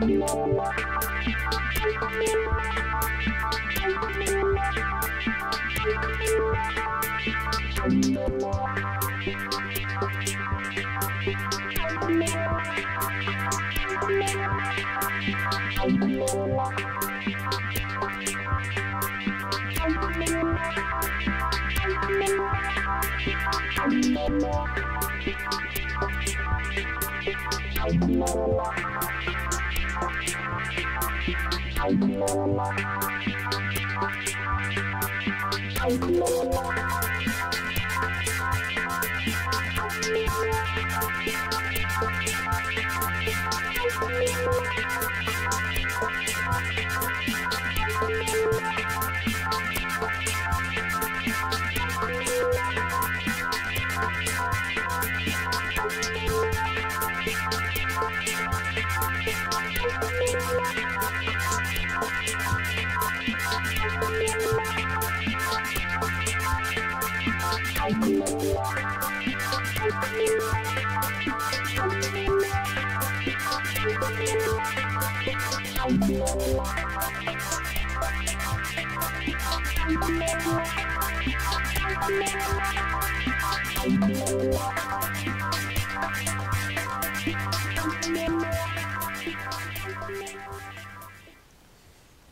Thank you.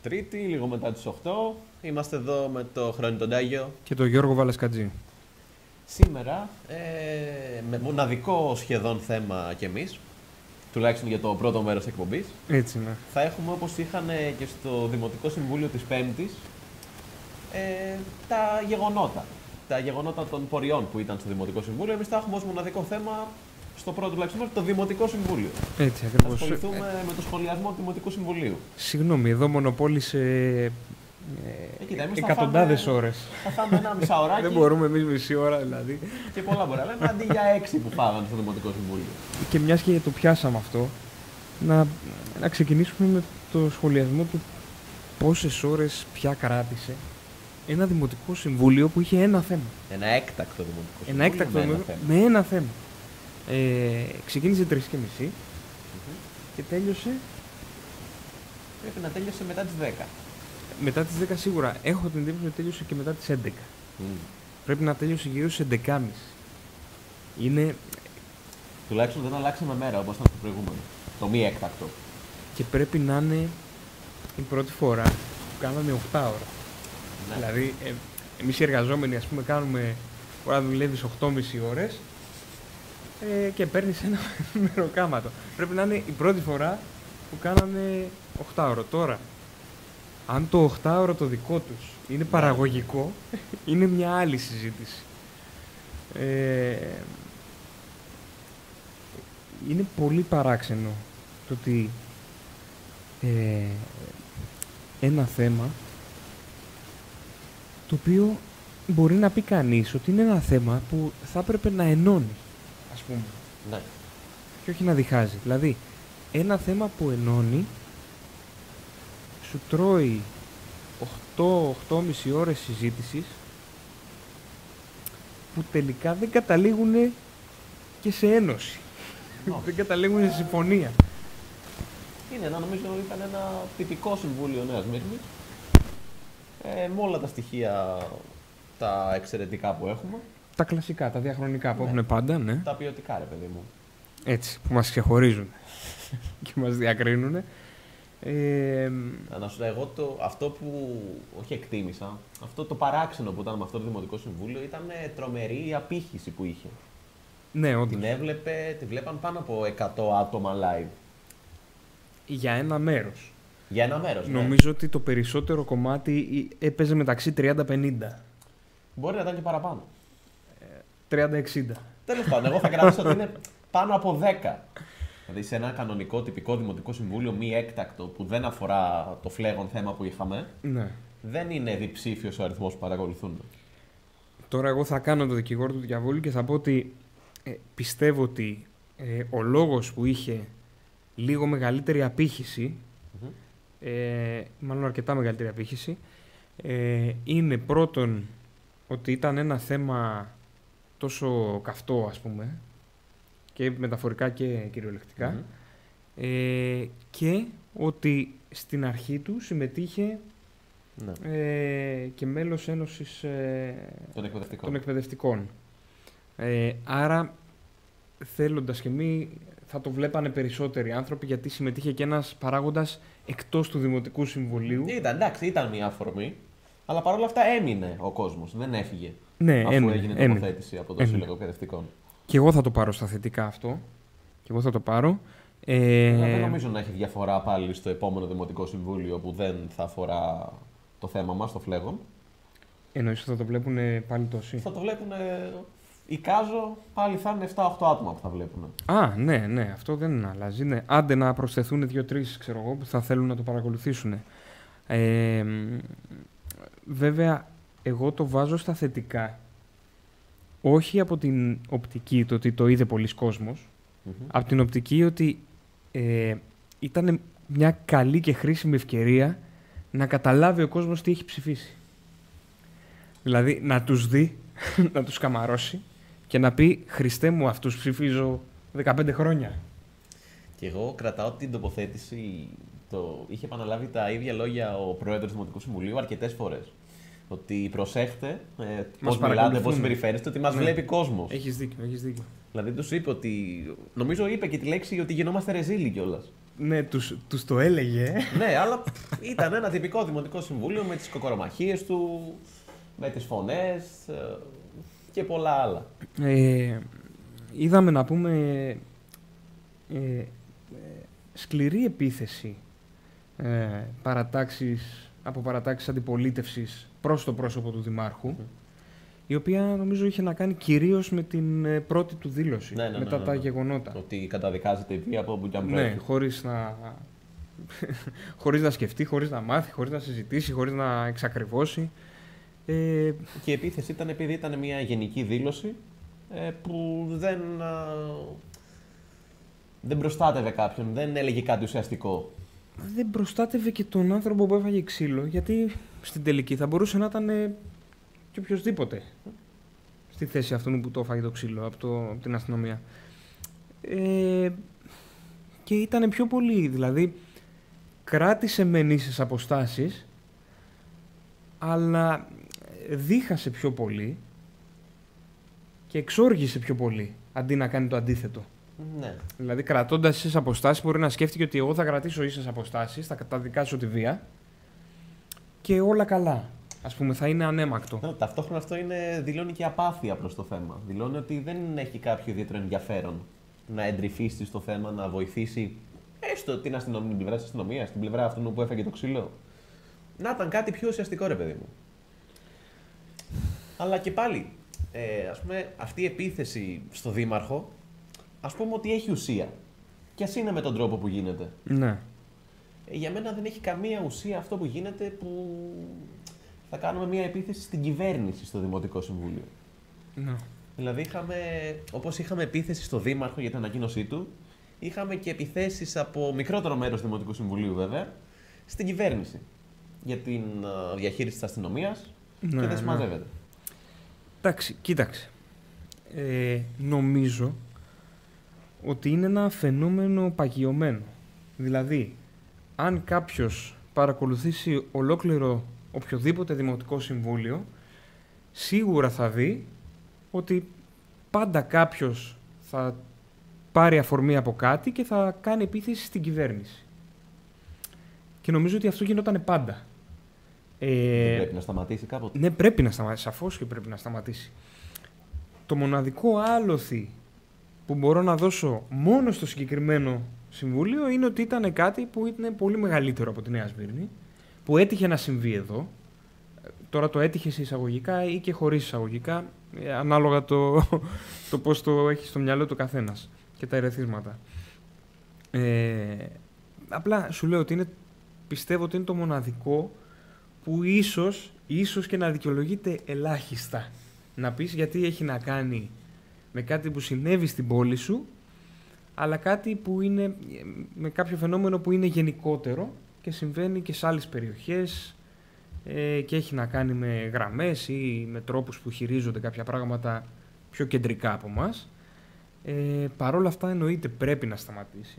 Τρίτη, λίγο μετά τις 8. Είμαστε εδώ με το Χρόνι τον Τάγιο. Και το Γιώργο Βαλασκατζή. Σήμερα, ε, με μοναδικό σχεδόν θέμα κι εμείς, τουλάχιστον για το πρώτο μέρος της εκπομπής, Έτσι, ναι. θα έχουμε όπως είχαν και στο Δημοτικό Συμβούλιο της Πέμπτης, ε, τα γεγονότα. Τα γεγονότα των ποριών που ήταν στο Δημοτικό Συμβούλιο. Εμείς θα έχουμε ως μοναδικό θέμα στο πρώτο τουλάχιστον μέρος, το Δημοτικό Συμβούλιο. Έτσι, Θα ακριβώς. ασχοληθούμε με το σχολιασμό του Δημοτικού Συμβουλίου. Συγγνώμη, εδώ μονοπόλησε Ε, κοίτα, εμείς θα εκατοντάδες φάμε- ώρες. Θα φάμε ένα μισάωράκι Δεν μπορούμε εμείς μισή ώρα δηλαδή. και πολλά μπορεί να λέμε, αντί για έξι που φάγανε στο Δημοτικό Συμβούλιο. Και μιας και το πιάσαμε αυτό, να, να ξεκινήσουμε με το σχολιασμό του πόσες ώρες πια κράτησε ένα δημοτικό συμβούλιο που είχε ένα θέμα. Ένα έκτακτο Δημοτικό Συμβούλιο. Ένα έκτακτο με ένα με, θέμα. με ένα θέμα. Ε, ξεκίνησε 3 και μισή και τέλειωσε Πρέπει να τέλειωσε μετά τις 10. μετά τις 10 σίγουρα. Έχω την εντύπωση ότι τέλειωσε και μετά τις 11. Πρέπει να τέλειωσε γύρω στις 11.30. Είναι Τουλάχιστον δεν αλλάξαμε μέρα όπως ήταν στο προηγούμενο. Το μη έκτακτο. και πρέπει να είναι η πρώτη φορά που κάναμε 8 ώρα. Ναι. Δηλαδή, ε, εμείς οι εργαζόμενοι, ας πούμε, κάνουμε ώρα δουλεύεις 8,5 ώρες ε, και παίρνεις ένα μεροκάματο. Πρέπει να είναι η πρώτη φορά που κάνανε 8 ώρα. Τώρα, αν το 8 ώρα το δικό τους είναι παραγωγικό, είναι μια άλλη συζήτηση. Ε, είναι πολύ παράξενο το ότι ε, ένα θέμα το οποίο μπορεί να πει κανείς ότι είναι ένα θέμα που θα έπρεπε να ενώνει, ας πούμε, Ναι. και όχι να διχάζει. Δηλαδή, ένα θέμα που ενώνει σου τρώει 8-8,5 ώρες συζήτησης που τελικά δεν καταλήγουν και σε ένωση. Όχι. δεν καταλήγουν σε συμφωνία. Είναι ένα, νομίζω ήταν ένα τυπικό συμβούλιο Νέας Μύρνης. Ε, με όλα τα στοιχεία τα εξαιρετικά που έχουμε. Τα κλασικά, τα διαχρονικά που Ναι. έχουν πάντα, ναι. Τα ποιοτικά, ρε παιδί μου. Έτσι, που μας ξεχωρίζουν και μας διακρίνουν. Ε, Να σου λέω, εγώ το, αυτό που όχι εκτίμησα, αυτό το παράξενο που ήταν με αυτό το Δημοτικό Συμβούλιο ήταν ε, τρομερή η απήχηση που είχε. ναι, όντως. Την έβλεπε, τη βλέπαν πάνω από 100 άτομα live. Για ένα μέρος. Για ένα μέρος, ναι. Νομίζω ότι το περισσότερο κομμάτι ε, έπαιζε μεταξύ 30-50. Μπορεί να ήταν και παραπάνω. 30-60. Τέλος πάντων, εγώ θα κρατήσω ότι είναι πάνω από 10. Δηλαδή σε ένα κανονικό τυπικό δημοτικό συμβούλιο, μη έκτακτο που δεν αφορά το φλέγον θέμα που είχαμε, Ναι. δεν είναι διψήφιος ο αριθμός που παρακολουθούν. Τώρα εγώ θα κάνω το δικηγόρο του διαβόλου και θα πω ότι ε, πιστεύω ότι ε, ο λόγος που είχε λίγο μεγαλύτερη απήχηση, Μμμ. ε, μάλλον αρκετά μεγαλύτερη απήχηση, ε, είναι πρώτον ότι ήταν ένα θέμα τόσο καυτό ας πούμε και μεταφορικά και κυριολεκτικά Μμμ. Ε, και ότι στην αρχή του συμμετείχε Ναι. ε, και μέλος Ένωσης ε, Τον εκπαιδευτικό. των εκπαιδευτικών. Ε, άρα, θέλοντας και μη, θα το βλέπανε περισσότεροι άνθρωποι γιατί συμμετείχε και ένας παράγοντας εκτός του Δημοτικού Συμβουλίου. Ήταν, εντάξει, ήταν μια αφορμή. Αλλά παρόλα αυτά έμεινε ο κόσμος. Δεν έφυγε. Ναι, αφού έμεινε, έγινε έμεινε. τοποθέτηση από το Έμεινε. Σύλλογο Εκπαιδευτικών. Και εγώ θα το πάρω στα θετικά αυτό. Και εγώ θα το πάρω. Αλλά Ε, δεν νομίζω να έχει διαφορά πάλι στο επόμενο Δημοτικό Συμβούλιο που δεν θα αφορά το θέμα μας, το φλέγον. εννοείς ότι θα το βλέπουν πάλι τόσοι; Θα το βλέπουν. Εικάζω πάλι θα είναι 7-8 άτομα που θα βλέπουν. Α, ναι, ναι, αυτό δεν αλλάζει. Ναι. Άντε να προσθεθούν δύο-τρεις, ξέρω εγώ, που θα θέλουν να το παρακολουθήσουν. Ε, μ, βέβαια, εγώ το βάζω στα θετικά. Όχι από την οπτική το ότι το είδε πολλοί κόσμος, Μμμ. από την οπτική ότι ε, ήταν μια καλή και χρήσιμη ευκαιρία να καταλάβει ο κόσμος τι έχει ψηφίσει. Δηλαδή να τους δει, να τους καμαρώσει και να πει «Χριστέ μου, αυτούς ψηφίζω 15 χρόνια». Και εγώ κρατάω την τοποθέτηση. Το... Είχε επαναλάβει τα ίδια λόγια ο πρόεδρος του Δημοτικού Συμβουλίου αρκετές φορές. Ότι προσέχτε ε, πώς μιλάτε, πώς παρακολουθούν. συμπεριφέρεστε, ότι μας Ναι. βλέπει κόσμος. Έχεις δίκιο, έχεις δίκιο. Δηλαδή τους είπε ότι. Νομίζω είπε και τη λέξη ότι γινόμαστε ρεζίλοι κιόλας. Ναι, τους, τους το έλεγε. ναι, αλλά ήταν ένα τυπικό δημοτικό συμβούλιο με τις κοκορομαχίες του, με τις φωνές και πολλά άλλα. Ε, είδαμε να πούμε ε, ε, σκληρή επίθεση ε, παρατάξεις, από παρατάξεις αντιπολίτευσης προς το πρόσωπο του Δημάρχου Μμμ. η οποία νομίζω είχε να κάνει κυρίως με την ε, πρώτη του δήλωση Ναι, ναι, ναι, μετά ναι, τα ναι. γεγονότα. Ότι καταδικάζεται η βία από όπου και αν Ναι, βρέθει. χωρίς να, χωρίς να σκεφτεί, χωρίς να μάθει, χωρίς να συζητήσει, χωρίς να εξακριβώσει. Ε, Και η επίθεση ήταν επειδή ήταν μια γενική δήλωση ε, που δεν, α, δεν προστάτευε κάποιον, δεν έλεγε κάτι ουσιαστικό. Δεν προστάτευε και τον άνθρωπο που έφαγε ξύλο, γιατί στην τελική θα μπορούσε να ήταν ε, και οποιοδήποτε στη θέση αυτού που το έφαγε το ξύλο από, το, από την αστυνομία. Ε, και ήταν πιο πολύ, δηλαδή κράτησε μεν ίσες αποστάσεις, αλλά δίχασε πιο πολύ και εξόργησε πιο πολύ, αντί να κάνει το αντίθετο. Ναι. Δηλαδή, κρατώντας ίσες αποστάσεις, μπορεί να σκέφτηκε ότι εγώ θα κρατήσω ίσες αποστάσεις, θα καταδικάσω τη βία και όλα καλά. Α πούμε, θα είναι ανέμακτο. Ναι, Ταυτόχρονα αυτό είναι, δηλώνει και απάθεια προς το θέμα. Δηλώνει ότι δεν έχει κάποιο ιδιαίτερο ενδιαφέρον να εντρυφήσει στο θέμα, να βοηθήσει έστω την, αστυνομία, την πλευρά της αστυνομίας, την πλευρά αυτού που έφαγε το ξύλο. Να ήταν κάτι πιο ουσιαστικό, ρε παιδί μου. Αλλά και πάλι, ε, ας πούμε, αυτή η επίθεση στο Δήμαρχο, ας πούμε ότι έχει ουσία. Και ας είναι με τον τρόπο που γίνεται. Ναι. Ε, για μένα δεν έχει καμία ουσία αυτό που γίνεται που θα κάνουμε μια επίθεση στην κυβέρνηση στο Δημοτικό Συμβούλιο. ναι. Δηλαδή, είχαμε, όπως είχαμε επίθεση στο Δήμαρχο για την ανακοίνωσή του, είχαμε και επιθέσεις από μικρότερο μέρος του Δημοτικού Συμβουλίου βέβαια, στην κυβέρνηση για την α, διαχείριση της αστυνομίας Ναι, και δεν ναι. συμμαζεύεται. Εντάξει, κοίταξε. Ε, νομίζω ότι είναι ένα φαινόμενο παγιωμένο. Δηλαδή, αν κάποιος παρακολουθήσει ολόκληρο οποιοδήποτε δημοτικό συμβούλιο, σίγουρα θα δει ότι πάντα κάποιος θα πάρει αφορμή από κάτι και θα κάνει επίθεση στην κυβέρνηση. Και νομίζω ότι αυτό γινόταν πάντα. Ε, Δεν πρέπει να σταματήσει κάποτε. ναι, πρέπει να σταματήσει. Σαφώς και πρέπει να σταματήσει. Το μοναδικό άλοθη που μπορώ να δώσω μόνο στο συγκεκριμένο συμβούλιο είναι ότι ήταν κάτι που είναι πολύ μεγαλύτερο από τη Νέα Σμύρνη, που έτυχε να συμβεί εδώ. Ε, Τώρα το έτυχε σε εισαγωγικά ή και χωρίς εισαγωγικά, ε, ανάλογα το, το πώς το έχεις στο μυαλό του καθένας και τα ερεθίσματα. Ε, απλά σου λέω ότι είναι, πιστεύω ότι είναι το μοναδικό που ίσως, ίσως και να δικαιολογείται ελάχιστα. Να πεις γιατί έχει να κάνει με κάτι που συνέβη στην πόλη σου, αλλά κάτι που είναι με κάποιο φαινόμενο που είναι γενικότερο και συμβαίνει και σε άλλες περιοχές ε, και έχει να κάνει με γραμμές ή με τρόπους που χειρίζονται κάποια πράγματα πιο κεντρικά από μας. Ε, Παρ' όλα αυτά εννοείται πρέπει να σταματήσει.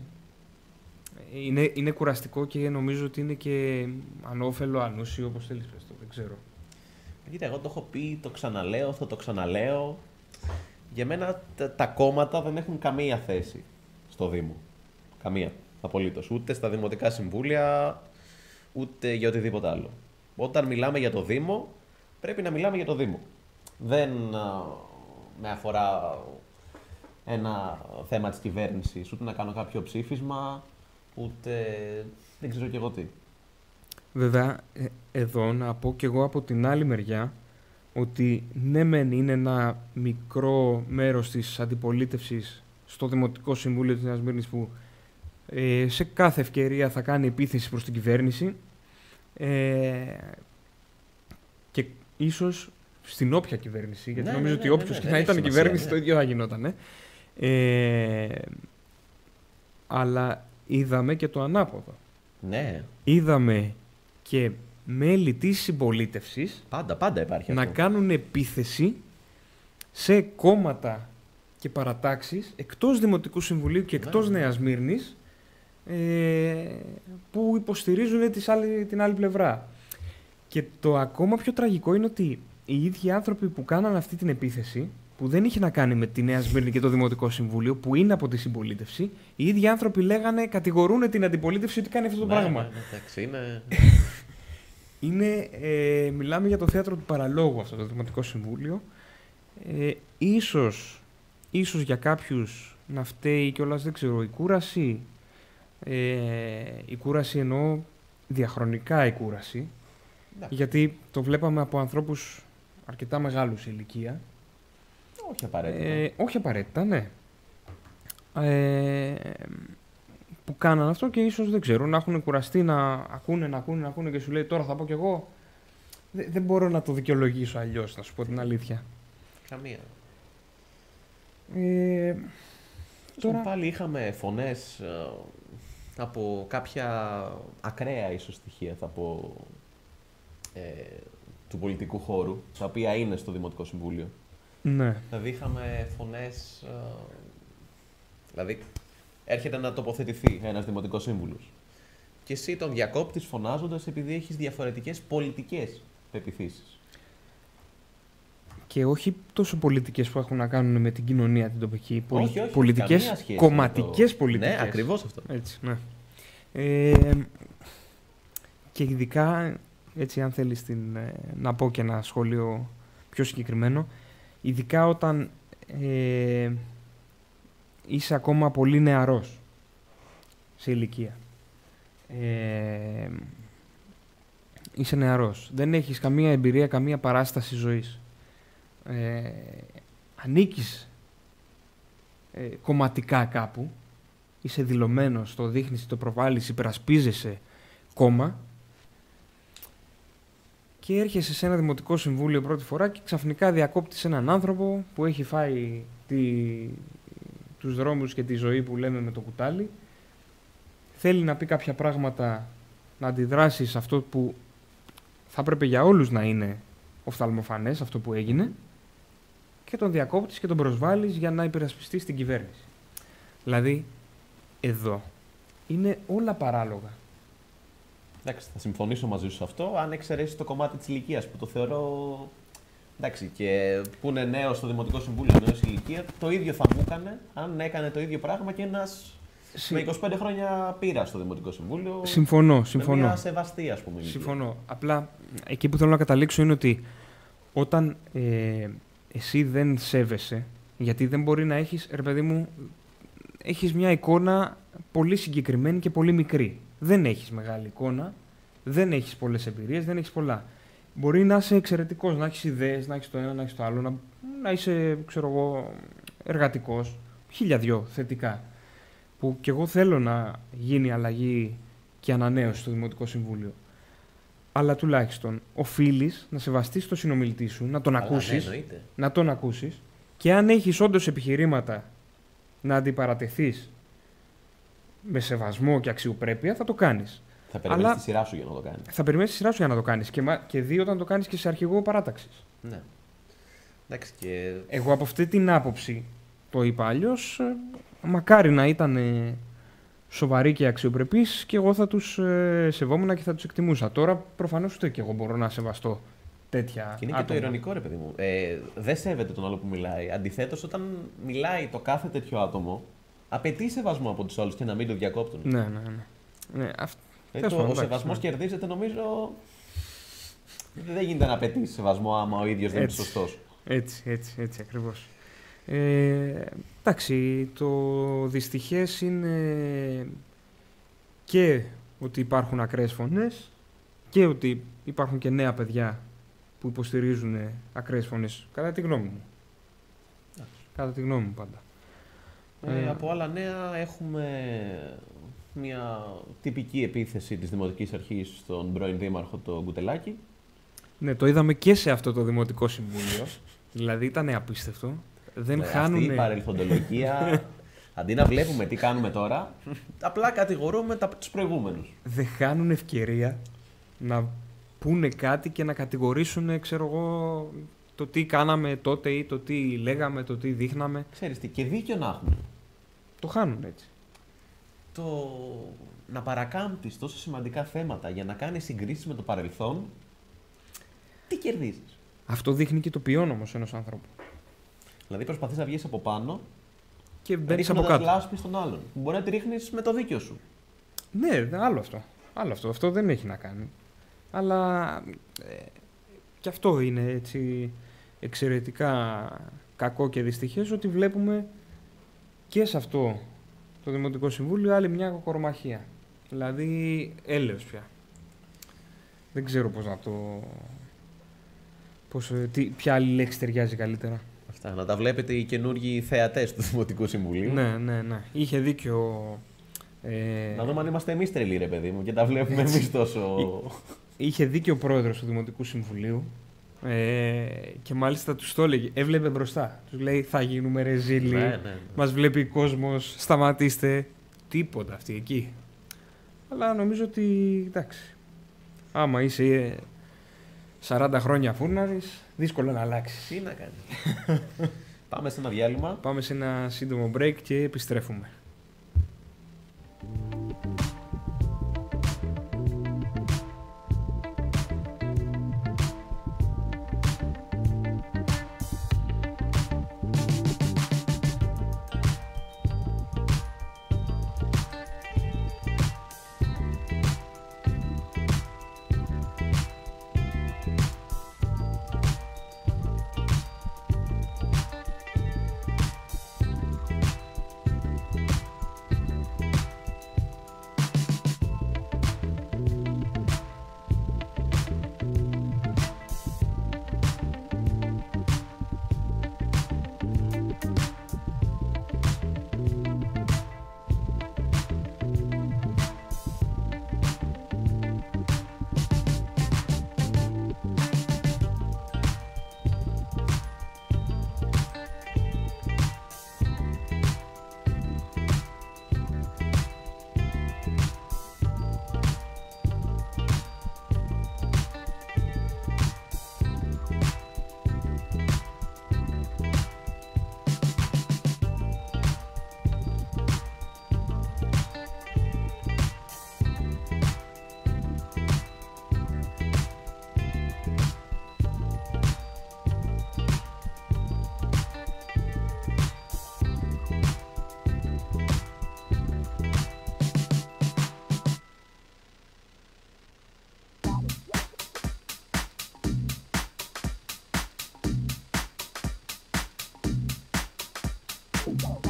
είναι, είναι κουραστικό και νομίζω ότι είναι και ανώφελο, ανούσιο, όπως θέλεις πες το, δεν ξέρω. Κοίτα, εγώ το έχω πει, το ξαναλέω, θα το ξαναλέω. Για μένα τα, τα κόμματα δεν έχουν καμία θέση στο Δήμο. Καμία. Απολύτως. Ούτε στα δημοτικά συμβούλια, ούτε για οτιδήποτε άλλο. Όταν μιλάμε για το Δήμο, πρέπει να μιλάμε για το Δήμο. Δεν α, με αφορά ένα θέμα της κυβέρνησης, ούτε να κάνω κάποιο ψήφισμα, ούτε δεν ξέρω και εγώ τι. Βέβαια, ε, εδώ να πω και εγώ από την άλλη μεριά ότι ναι μεν είναι ένα μικρό μέρος της αντιπολίτευσης στο Δημοτικό Συμβούλιο της Νέας Μύρνης που ε, σε κάθε ευκαιρία θα κάνει επίθεση προς την κυβέρνηση ε, και ίσως στην όποια κυβέρνηση, γιατί Ναι, νομίζω ναι, ότι ναι, όποιος ναι, και ναι, να δεν ήταν η έχει σημασία, κυβέρνηση ναι. το ίδιο θα γινόταν. Ε, αλλά είδαμε και το ανάποδο. Ναι, Είδαμε και μέλη της συμπολίτευσης πάντα, πάντα υπάρχει να αυτό. κάνουν επίθεση σε κόμματα και παρατάξεις εκτός Δημοτικού Συμβουλίου και εκτός Ναι. Νέας Μύρνης ε, που υποστηρίζουν τις άλλη, την άλλη πλευρά. Και το ακόμα πιο τραγικό είναι ότι οι ίδιοι άνθρωποι που κάναν αυτή την επίθεση, που δεν είχε να κάνει με τη Νέα Σμύρνη και το Δημοτικό Συμβούλιο, που είναι από τη συμπολίτευση, οι ίδιοι άνθρωποι λέγανε, κατηγορούν την αντιπολίτευση ότι κάνει αυτό το ναι, πράγμα. Ναι, ναι, εντάξει, είναι... Είναι, ε, μιλάμε για το θέατρο του παραλόγου αυτό το Δημοτικό Συμβούλιο. Ε, ίσως, ίσως για κάποιους να φταίει κιόλας, δεν ξέρω, η κούραση. Ε, η κούραση εννοώ διαχρονικά η κούραση. Εντάξει, Γιατί το βλέπαμε από ανθρώπους αρκετά μεγάλους σε ηλικία. όχι απαραίτητα. Ε, όχι απαραίτητα, ναι. Ε, που κάναν αυτό και ίσως δεν ξέρω, να έχουν κουραστεί να ακούνε, να ακούνε, να ακούνε και σου λέει τώρα θα πω κι εγώ. Δεν, δεν μπορώ να το δικαιολογήσω αλλιώς, να σου πω την αλήθεια. Καμία. Ε, Τώρα... τώρα, Πάλι είχαμε φωνές ε, από κάποια ακραία ίσως στοιχεία, θα πω, ε, του πολιτικού χώρου, τα οποία είναι στο Δημοτικό Συμβούλιο. ναι, Δηλαδή είχαμε φωνές... ε, δηλαδή έρχεται να τοποθετηθεί ένας Δημοτικός Σύμβουλος. Και εσύ τον διακόπτεις φωνάζοντας επειδή έχεις διαφορετικές πολιτικές πεπιθήσεις. και όχι τόσο πολιτικές που έχουν να κάνουν με την κοινωνία την τοπική, πολι- Όχι, όχι, πολιτικές, καμία σχέση με κομματικές το- πολιτικές. Ναι, ακριβώς αυτό. Έτσι, ναι. Ε, και ειδικά, έτσι αν θέλεις την, ε, να πω και ένα σχόλιο πιο συγκεκριμένο, ειδικά όταν ε, είσαι ακόμα πολύ νεαρός σε ηλικία. Ε, είσαι νεαρός. Δεν έχεις καμία εμπειρία, καμία παράσταση ζωής. Ε, ανήκεις ε, κομματικά κάπου, είσαι δηλωμένος, το δείχνεις, το προβάλλεις, υπερασπίζεσαι κόμμα και έρχεσαι σε ένα δημοτικό συμβούλιο πρώτη φορά και ξαφνικά διακόπτεις έναν άνθρωπο που έχει φάει τη, τους δρόμους και τη ζωή που λέμε με το κουτάλι θέλει να πει κάποια πράγματα να αντιδράσει σε αυτό που θα έπρεπε για όλους να είναι οφθαλμοφανές αυτό που έγινε και τον διακόπτεις και τον προσβάλλεις για να υπερασπιστείς την κυβέρνηση. Δηλαδή, εδώ είναι όλα παράλογα. Εντάξει, θα συμφωνήσω μαζί σου σε αυτό, αν εξαιρέσεις το κομμάτι της ηλικίας που το θεωρώ. Εντάξει, και που είναι νέο στο Δημοτικό Συμβούλιο, νέος ηλικία, το ίδιο θα μου έκανε αν έκανε το ίδιο πράγμα και ένας Συ- με 25 χρόνια πείρα στο Δημοτικό Συμβούλιο. Συμφωνώ, Με συμφωνώ. μια σεβαστή, ας πούμε. ηλικία. Συμφωνώ. Απλά εκεί που θέλω να καταλήξω είναι ότι όταν ε, εσύ δεν σέβεσαι, γιατί δεν μπορεί να έχεις, ρε παιδί μου, έχεις μια εικόνα πολύ συγκεκριμένη και πολύ μικρή. Δεν έχεις μεγάλη εικόνα, δεν έχεις πολλές εμπειρίες, δεν έχεις πολλά. Μπορεί να είσαι εξαιρετικός, να έχεις ιδέες, να έχεις το ένα, να έχεις το άλλο, να, να είσαι, ξέρω εγώ, εργατικός, χίλια δυο θετικά. Που κι εγώ θέλω να γίνει αλλαγή και ανανέωση στο Δημοτικό Συμβούλιο. Αλλά τουλάχιστον οφείλεις να σεβαστείς τον συνομιλητή σου, να τον Καλά, ακούσεις. Ναι, εννοείται. να τον ακούσεις και αν έχεις όντως επιχειρήματα να αντιπαρατεθείς με σεβασμό και αξιοπρέπεια, θα το κάνεις. Θα περιμένεις Αλλά- τη σειρά σου για να το κάνεις. Θα περιμένεις τη σειρά σου για να το κάνεις. Και, μα- και δύο, όταν το κάνεις και σε αρχηγό παράταξης. Ναι. Εντάξει, και Εγώ από αυτή την άποψη το είπα αλλιώς. Μακάρι να ήταν ε, σοβαροί και αξιοπρεπείς και εγώ θα τους ε, σεβόμουν και θα τους εκτιμούσα. Τώρα προφανώς ούτε και εγώ μπορώ να σεβαστώ τέτοια Και είναι και το ηρωνικό, ρε παιδί μου. Ε, δεν σέβεται τον άλλο που μιλάει. Αντιθέτως, όταν μιλάει το κάθε τέτοιο άτομο, απαιτεί σεβασμό από τους άλλους και να μην το διακόπτουν. Ναι, ναι, ναι. ναι αυ... Δηλαδή, το, ο σεβασμός ναι. κερδίζεται, νομίζω. Δεν γίνεται να απαιτεί σεβασμό άμα ο ίδιος δεν είναι σωστός. Έτσι, έτσι, έτσι ακριβώς. Ε, εντάξει, το δυστυχές είναι και ότι υπάρχουν ακραίες φωνές και ότι υπάρχουν και νέα παιδιά που υποστηρίζουν ακραίες φωνές, κατά τη γνώμη μου. Κατά τη γνώμη μου πάντα. Ε, ε, από άλλα νέα έχουμε μια τυπική επίθεση της Δημοτικής Αρχής στον πρώην Δήμαρχο, τον Κουτελάκη. Ναι, το είδαμε και σε αυτό το Δημοτικό Συμβούλιο. δηλαδή ήταν απίστευτο. Δεν ε, χάνουν... Αυτή η παρελθοντολογία, αντί να βλέπουμε τι κάνουμε τώρα, απλά κατηγορούμε τα, τους προηγούμενους. Δεν χάνουν ευκαιρία να πούνε κάτι και να κατηγορήσουν, ξέρω εγώ, το τι κάναμε τότε ή το τι λέγαμε, το τι δείχναμε. Ξέρεις τι, και δίκιο να έχουν. Το χάνουν έτσι. Το να παρακάμπτεις τόσο σημαντικά θέματα για να κάνεις συγκρίσεις με το παρελθόν, τι κερδίζεις; Αυτό δείχνει και το ποιόν όμως ενός άνθρωπου. Δηλαδή προσπαθείς να βγεις από πάνω και μπαίνεις από κάτω. λάσπη στον άλλον. Μπορεί να τη ρίχνεις με το δίκιο σου. Ναι, άλλο αυτό. Άλλο αυτό. Αυτό δεν έχει να κάνει. Αλλά ε, και αυτό είναι έτσι εξαιρετικά κακό και δυστυχές ότι βλέπουμε και σε αυτό το Δημοτικό Συμβούλιο άλλη μια κορομαχία. Δηλαδή έλεος πια. Δεν ξέρω πώς να το... Πώς, ε, τι, ποια άλλη λέξη ταιριάζει καλύτερα. Αυτά, να τα βλέπετε οι καινούργιοι θεατές του Δημοτικού Συμβουλίου. Ναι, ναι, ναι. Είχε δίκιο... Ε... Να δούμε αν είμαστε εμείς τρελοί, ρε παιδί μου, και τα βλέπουμε εμείς τόσο. Είχε δίκιο ο πρόεδρος του Δημοτικού Συμβουλίου ε, και μάλιστα τους το έλεγε. Έβλεπε μπροστά. Τους λέει: Θα γίνουμε ρεζίλοι. Ναι, ναι, ναι. Μας βλέπει ο κόσμος. Σταματήστε. Τίποτα αυτή εκεί. Αλλά νομίζω ότι εντάξει. Άμα είσαι 40 χρόνια φούρναρης, δύσκολο να αλλάξεις. Τι να κάνεις. Πάμε σε ένα διάλειμμα. Πάμε σε ένα σύντομο break και επιστρέφουμε. Thank you.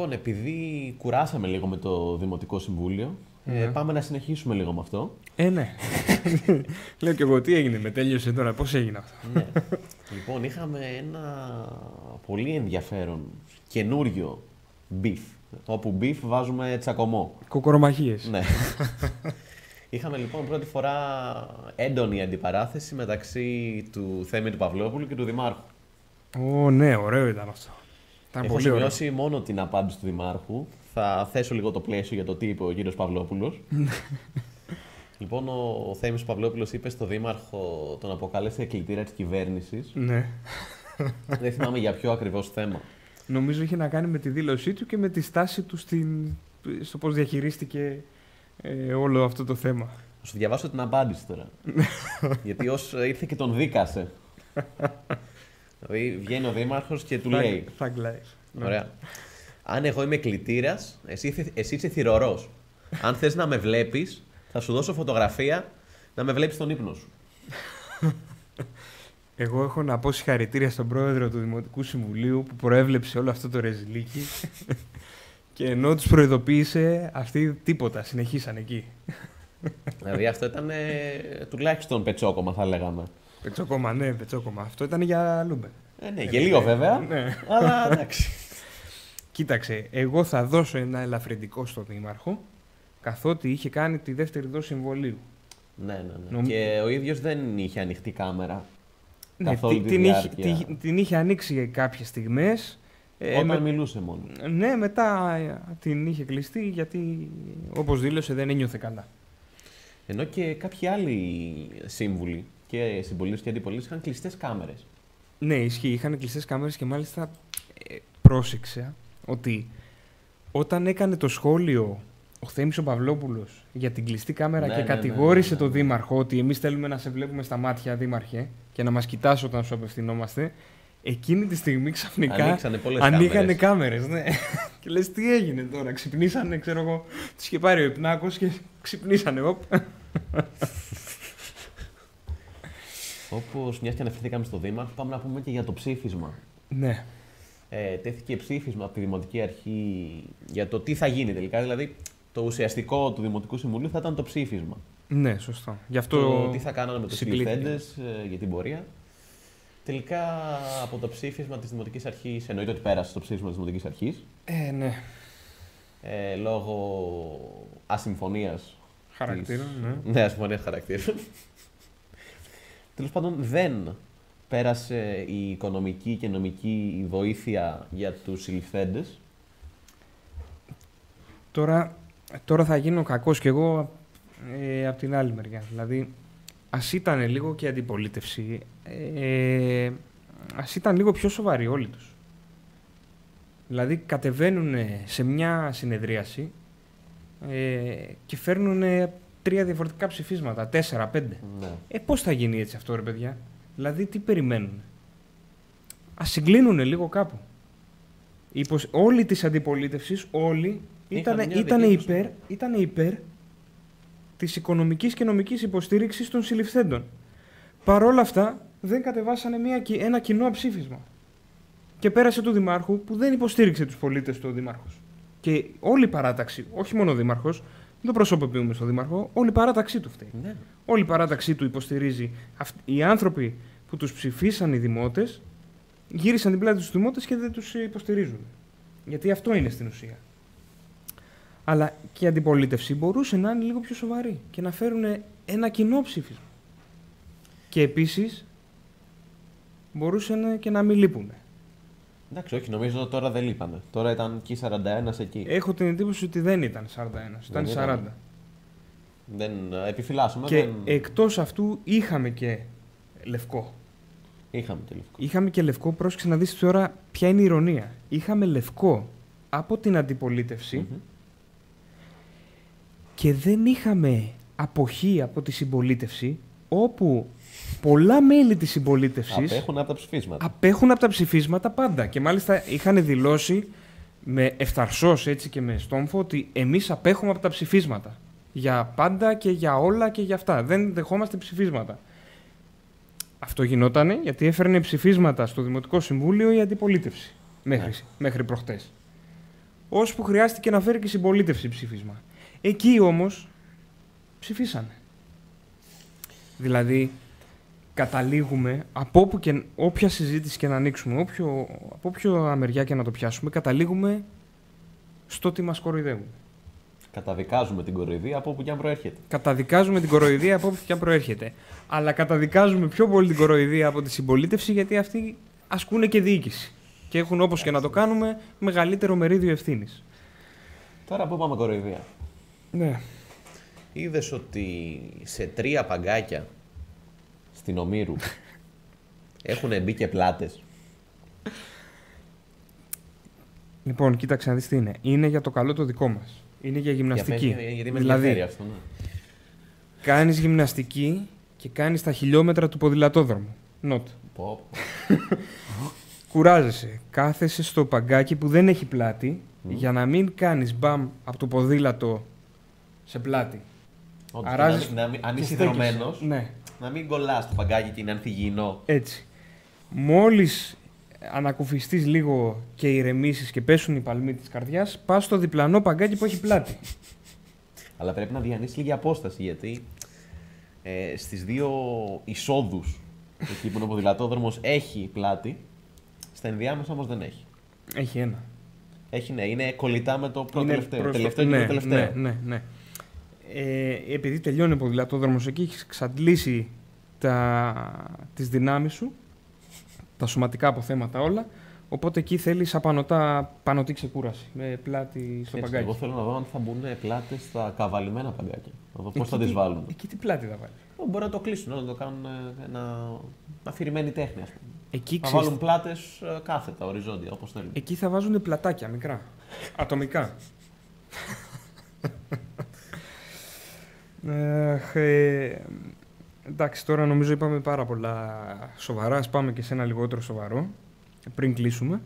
Λοιπόν, επειδή κουράσαμε λίγο με το Δημοτικό Συμβούλιο, ε, Ναι. πάμε να συνεχίσουμε λίγο με αυτό. Ε, ναι. Λέω και εγώ τι έγινε, με τέλειωσε τώρα, πώς έγινε αυτό; ναι. λοιπόν, είχαμε ένα πολύ ενδιαφέρον καινούριο beef. Όπου beef βάζουμε τσακωμό. Κοκορομαχίες. ναι. Είχαμε λοιπόν πρώτη φορά έντονη αντιπαράθεση μεταξύ του Θέμη του Παυλόπουλου και του Δημάρχου. Ω, ναι, ωραίο ήταν αυτό. Ήταν Έχω πολύ ωραίο. σημειώσει μόνο την απάντηση του Δημάρχου. Θα θέσω λίγο το πλαίσιο για το τι είπε ο κύριος Παυλόπουλος. λοιπόν, ο Θέμης Παυλόπουλος είπε στο Δήμαρχο, τον αποκάλεσε εκλητήρα της κυβέρνησης. Ναι. Δεν θυμάμαι για ποιο ακριβώς θέμα. Νομίζω είχε να κάνει με τη δήλωσή του και με τη στάση του στην... στο πώς διαχειρίστηκε ε, όλο αυτό το θέμα. Θα σου διαβάσω την απάντηση τώρα. Γιατί ως ήρθε και τον δίκασε. Δηλαδή βγαίνει ο Δήμαρχος και του λέει Thug life. Ναι. Ωραία. Αν εγώ είμαι κλητήρας, εσύ, εσύ είσαι θηρορός. Αν θες να με βλέπεις, θα σου δώσω φωτογραφία να με βλέπεις στον ύπνο σου. Εγώ έχω να πω συγχαρητήρια στον πρόεδρο του Δημοτικού Συμβουλίου που προέβλεψε όλο αυτό το ρεζιλίκι και ενώ τους προειδοποίησε, αυτοί τίποτα, συνεχίσαν εκεί. δηλαδή αυτό ήταν ε, τουλάχιστον πετσόκομμα, θα λέγαμε. Πετσόκομμα, ναι, πετσόκομμα. Αυτό ήταν για Λούμπε. Ε, ναι, γελοίο βέβαια. Ναι. αλλά εντάξει. Κοίταξε, εγώ θα δώσω ένα ελαφρυντικό στον Δήμαρχο, καθότι είχε κάνει τη δεύτερη δόση εμβολίου. ναι, ναι, ναι. Νομ- Και ο ίδιος δεν είχε ανοιχτή κάμερα. Ναι, Καθ' όλη τη- τη την, είχε, διάρκεια. τη- την είχε ανοίξει κάποιες στιγμές. ε, Όταν με- μιλούσε μόνο. Ναι, μετά ε, την είχε κλείσει γιατί, όπως δήλωσε, δεν ένιωθε καλά. Ενώ και κάποιοι άλλοι σύμβουλοι και συμπολίτε και αντιπολίτες είχαν κλειστές κάμερες. Ναι, ισχύει. Είχαν κλειστές κάμερες και μάλιστα ε, πρόσεξα ότι όταν έκανε το σχόλιο ο Θέμης ο Παυλόπουλος για την κλειστή κάμερα Ναι, και ναι, ναι, κατηγόρησε ναι, ναι, τον ναι. Δήμαρχο ότι εμείς θέλουμε να σε βλέπουμε στα μάτια, Δήμαρχε, και να μας κοιτάς όταν σου απευθυνόμαστε, εκείνη τη στιγμή ξαφνικά Ανοίξανε πολλές ανοίγανε κάμερες. κάμερες, ναι. και λες τι έγινε τώρα, ξυπνήσανε, ξέρω εγώ, τους είχε πάρει ο υπνάκος και ξυπνήσανε, οπ. Όπως μια και αναφερθήκαμε στο Δήμαρχο, πάμε να πούμε και για το ψήφισμα. ναι. Ε, τέθηκε ψήφισμα από τη Δημοτική Αρχή για το τι θα γίνει τελικά. Δηλαδή, το ουσιαστικό του Δημοτικού Συμβουλίου θα ήταν το ψήφισμα. Ναι, σωστό. Γι' αυτό Το τι θα κάνανε με τους συγκλήθηκε. συλληφθέντες για την πορεία. Τελικά από το ψήφισμα της Δημοτικής Αρχής, εννοείται ότι πέρασε το ψήφισμα της Δημοτικής Αρχής, Ε, ναι. ε, λόγω ασυμφωνίας. Χαρακτήρων, ναι. Ναι, ασυμφωνίας χαρακτήρων. Τέλος πάντων, δεν πέρασε η οικονομική και νομική βοήθεια για τους συλληφθέντες. Τώρα, τώρα θα γίνω κακός κι εγώ ε, από την άλλη μεριά. Δηλαδή, ας ήταν λίγο και η αντιπολίτευση, ε, ας ήταν λίγο πιο σοβαροί όλοι τους. Δηλαδή, κατεβαίνουν σε μια συνεδρίαση ε, και φέρνουν τρία διαφορετικά ψηφίσματα, τέσσερα, πέντε. Ναι. Ε, πώς θα γίνει έτσι αυτό, ρε παιδιά; Δηλαδή, τι περιμένουν; Ας συγκλίνουν λίγο κάπου. Οι υποσ- Όλοι της αντιπολίτευσης, όλοι, Είχαν ήταν, μια ήταν, δική τους- υπέρ, ήταν υπέρ της οικονομικής και νομικής υποστήριξης των συλληφθέντων. Παρ' όλα αυτά, δεν κατεβάσανε μια, κι- ένα κοινό ψήφισμα. Και πέρασε του Δημάρχου που δεν υποστήριξε τους πολίτες του ο Δήμαρχος. Και όλη η παράταξη, όχι μόνο ο Δήμαρχος, δεν το προσωποποιούμε στο Δήμαρχο, όλη η παράταξή του φταίει. ναι. Όλη η παράταξή του υποστηρίζει. Αυτ- Οι άνθρωποι που τους ψηφίσαν οι δημότες γύρισαν την πλάτη στους δημότες και δεν τους υποστηρίζουν. Γιατί αυτό είναι στην ουσία. Αλλά και η αντιπολίτευση μπορούσε να είναι λίγο πιο σοβαρή και να φέρουν ένα κοινό ψήφισμα. Και επίσης μπορούσαν και να μην λείπουν. Εντάξει, όχι, νομίζω τώρα δεν λείπανε. Τώρα ήταν και οι 41 εκεί. Έχω την εντύπωση ότι δεν ήταν 41, ήταν Δεν 40. ήταν. Δεν ε, επιφυλάσσουμε. Και δεν... εκτός αυτού είχαμε και λευκό. Είχαμε το λευκό. Είχαμε και λευκό, πρόσεξε να δεις τώρα ποια είναι η ηρωνία. Είχαμε λευκό από την αντιπολίτευση Μμμ. και δεν είχαμε αποχή από τη συμπολίτευση όπου πολλά μέλη της συμπολίτευσης Απέχουν από τα ψηφίσματα. απέχουν από τα ψηφίσματα πάντα. Και μάλιστα είχαν δηλώσει με ευθαρσός έτσι και με στόμφο ότι εμείς απέχουμε από τα ψηφίσματα. Για πάντα και για όλα και για αυτά. Δεν δεχόμαστε ψηφίσματα. Αυτό γινότανε γιατί έφερνε ψηφίσματα στο Δημοτικό Συμβούλιο η αντιπολίτευση μέχρι, Ναι. μέχρι προχτές. ώσπου χρειάστηκε να φέρει και συμπολίτευση ψήφισμα. Εκεί όμως ψηφίσανε. Δηλαδή, καταλήγουμε, από όπου και, όποια συζήτηση και να ανοίξουμε, όποιο, από όποια μεριά και να το πιάσουμε, καταλήγουμε στο ότι μας κοροϊδεύουν. Καταδικάζουμε την κοροϊδία από όπου και αν προέρχεται. Καταδικάζουμε την κοροϊδία από όπου και αν προέρχεται. Αλλά καταδικάζουμε πιο πολύ την κοροϊδία από τη συμπολίτευση γιατί αυτοί ασκούν και διοίκηση. Και έχουν όπως και να το κάνουμε μεγαλύτερο μερίδιο ευθύνης. Τώρα που πάμε κοροϊδία. Ναι. Είδες ότι σε τρία παγκάκια στην Ομήρου έχουν μπει και πλάτες. Λοιπόν, κοίταξε να δεις τι είναι. Είναι για το καλό το δικό μας. Είναι για γυμναστική. Για πες, γιατί με δηλαδή, ενδιαφέρει αυτό. Ναι. κάνεις γυμναστική και κάνεις τα χιλιόμετρα του ποδηλατόδρομου. Νότ. Πω, πω. Κουράζεσαι. Κάθεσαι στο παγκάκι που δεν έχει πλάτη για να μην κάνεις μπαμ από το ποδήλατο σε πλάτη. Όντως, Αράζεις και να μην- αν και είσαι στέκεσαι. δρομένος, Ναι, να μην κολλάς το παγκάκι και είναι ανθυγιεινό. έτσι. Μόλις ανακουφιστείς λίγο και ηρεμήσεις και πέσουν οι παλμοί της καρδιάς, πας στο διπλανό παγκάκι που έχει πλάτη. Αλλά πρέπει να διανύσεις λίγη απόσταση γιατί ε, στις δύο εισόδους εκεί που είναι ο ποδηλατόδρομος έχει πλάτη. Στα ενδιάμεσα όμως δεν έχει. Έχει ένα. Έχει ναι, είναι κολλητά με το πρώτο Είναι τελευταίο. προς το- Τελευταίο και ναι, το τελευταίο. Ναι, ναι, ναι. Ε, επειδή τελειώνει ο ποδηλατόδρομος εκεί, έχεις εξαντλήσει τα, τις δυνάμεις σου, τα σωματικά αποθέματα όλα, οπότε εκεί θέλεις απανωτά, πανωτή ξεκούραση, με πλάτη στο Έτσι, παγκάκι. εγώ θέλω να δω αν θα μπουν πλάτες στα καβαλημένα παγκάκια. Να δω πώς Εκεί θα τις τι- βάλουν. Εκεί τι πλάτη θα βάλεις; Μπορεί να το κλείσουν, να το κάνουν ε, ένα αφηρημένη τέχνη, ας πούμε. Εκεί, Να ξέρεις- βάλουν πλάτες κάθετα, οριζόντια, όπως θέλουν. εκεί θα βάζουν πλατάκια μικρά, ατομικά. Αχ, ε, εντάξει, τώρα νομίζω είπαμε πάρα πολλά σοβαρά. Ας πάμε και σε ένα λιγότερο σοβαρό, πριν κλείσουμε.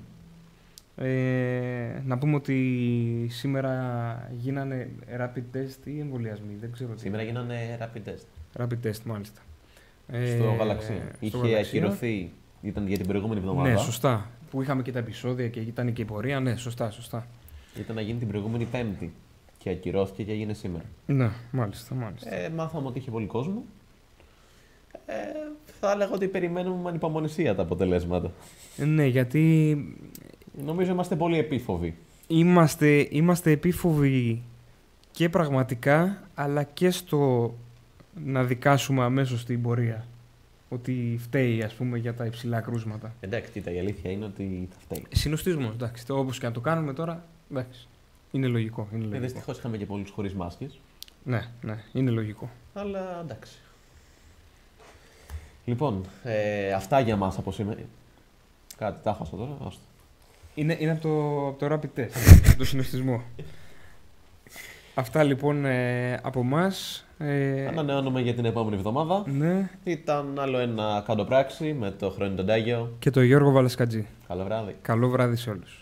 Ε, να πούμε ότι σήμερα γίνανε rapid test ή εμβολιασμοί, δεν ξέρω τι. Σήμερα γίνανε rapid test. Rapid test, μάλιστα. στο Ε, Γαλαξία. στο Είχε Γαλαξία. ακυρωθεί, ήταν για την προηγούμενη εβδομάδα. Ναι, σωστά. Που είχαμε και τα επεισόδια και ήταν και η πορεία. Ναι, σωστά, σωστά. Ήταν να γίνει την προηγούμενη Πέμπτη. Και ακυρώθηκε και έγινε σήμερα. Ναι, μάλιστα, μάλιστα. Ε, μάθαμε ότι είχε πολύ κόσμο. Ε, θα έλεγα ότι περιμένουμε με ανυπομονησία τα αποτελέσματα. Ε, ναι, γιατί Νομίζω είμαστε πολύ επίφοβοι. είμαστε, είμαστε επίφοβοι και πραγματικά, αλλά και στο να δικάσουμε αμέσως την πορεία. Ότι φταίει, ας πούμε, για τα υψηλά κρούσματα. Εντάξει, κοίτα, η αλήθεια είναι ότι θα φταίει. Συνοστισμός, εντάξει. Το όπως και να το κάνουμε τώρα, εντάξει. Είναι λογικό. Είναι Ε, λογικό. Δυστυχώς είχαμε και πολλούς χωρίς μάσκες. Ναι, ναι, είναι λογικό. Αλλά εντάξει. Λοιπόν, ε, αυτά για μας από σήμερα. Κάτι τα χάσα τώρα. άστο. Είναι, είναι από, το, από το rapid test, από το συνοστισμό. Αυτά λοιπόν ε, από εμά. Ε, Ανανεώνουμε για την επόμενη εβδομάδα. ναι, Ήταν άλλο ένα κάτω πράξη με το Χρόνι τον Τάγιο. και το Γιώργο Βαλασκατζή. Καλό βράδυ. Καλό βράδυ σε όλους.